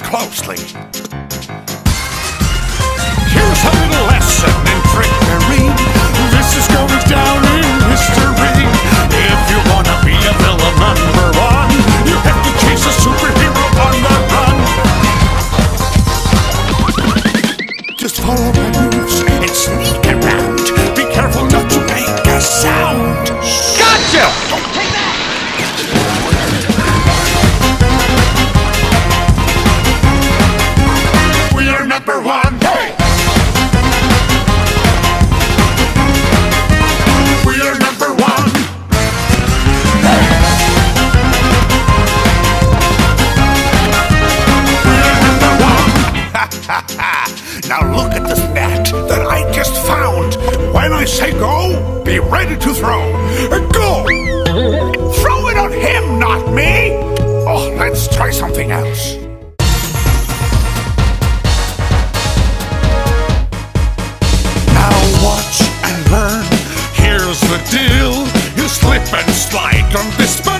closely. Here's a little now look at this net that I just found. When I say go, be ready to throw. Go! Throw it on him, not me. Oh, let's try something else. Now watch and learn. Here's the deal. You slip and slide on this peel.